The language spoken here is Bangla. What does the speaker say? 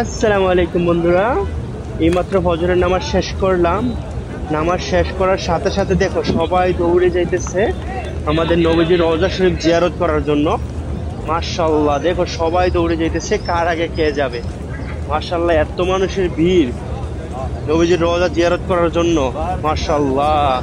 আসসালামু আলাইকুম বন্ধুরা। এইমাত্র ফজরের নামাজ শেষ করলাম। নামাজ শেষ করার সাথে সাথে দেখো সবাই দৌড়ে যাইতেছে আমাদের নবীজির রওজা শরীফ জিয়ারত করার জন্য। মার্শাল্লাহ দেখো সবাই দৌড়ে যাইতেছে, কার আগে কে যাবে? মার্শাল্লাহ এত মানুষের ভিড়। নবীজির রওজা জিয়ারত করার জন্য মার্শাল্লাহ